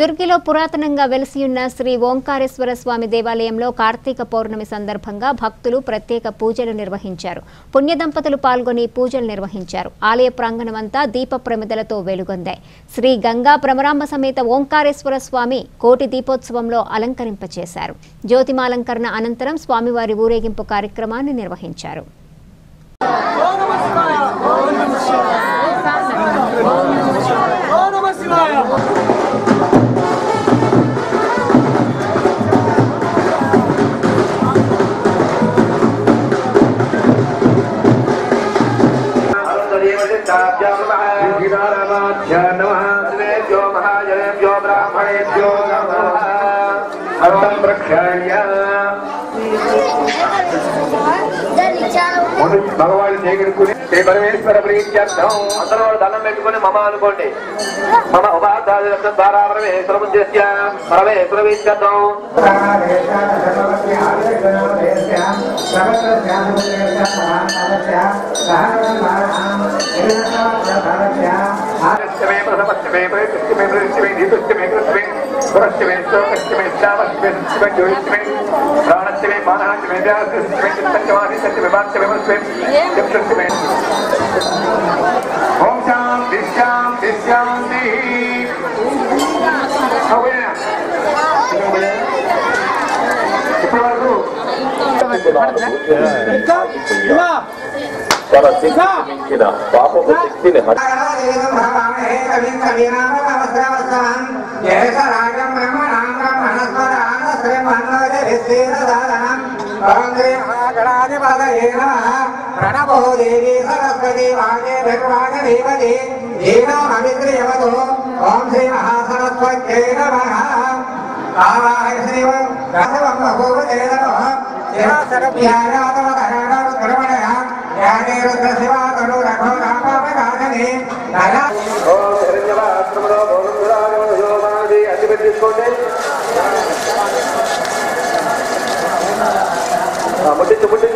దుర్గిలో పురాతనంగా వెలసియున్న శ్రీ ఓంకారేశ్వర స్వామి దేవాలయంలో కార్తీక పౌర్ణమి సందర్భంగా భక్తులు ప్రత్యేక పూజలు నిర్వహించారు. పుణ్య దంపతులు పాల్గొని పూజలు నిర్వహించారు. ఆలయ ప్రాంగణమంతా దీప ప్రమిదలతో వెలుగొందాయి. శ్రీ గంగా భ్రమరాంబ సమేత ఓంకారేశ్వర స్వామి కోటి దీపోత్సవంలో అలంకరింపచేశారు. జ్యోతిమాలంకరణ అనంతరం స్వామివారి ఊరేగింపు కార్యక్రమాన్ని నిర్వహించారు. नमः महाजनेभ्यो ब्राह्मणेभ्यो नमः। हस्तं प्रक्षाल्य। భగవాన్ చేకూరుకుని శ్రీ పరమేశ్వర ప్రీత్యర్థం అందరూ వాళ్ళు దండం పెట్టుకుని మమ అనుకోండి. మమ ఉపాధ్యాయ ద్వారా పరమేశ్వర ఉద్దేశ్య పరమేశ్వర ప్రీత్యర్థం అష్టమే ప్రథమష్టమే ప్రతిష్టమే ప్రతిష్టమే దీపష్టమే కృష్ణమే పురష్టమే శ్లోకష్టమే శ్యామష్టమే సత్యమే జ్యోతిష్టమే मे मानहास्य मे व्यासस्य सत्यवादिस्य विभास्य विमस्वे चक्षुस्य मे ओम शाम दिशाम दिशांति अवया ఇప్పుడు వరకు ఇంకా ఇంకా తన శక్తి మించిన పాపపు శక్తిని హరి प्रणवो देवी सरस्वती वागे भगवानदेवते देवामविन्द्रियवतो ॐ श्रीमहासरस्वत्यै नमः आवाहयश्रीव रसवं बभूवते नमः शिवसरभ्यारातमकराणानुक्रमणः ज्ञाने रुद्रशिवा तनु रघो रामापदासने ॐ हिरण्यवात्रमनो भोगुरागमयो मादि अतिपति este muchacho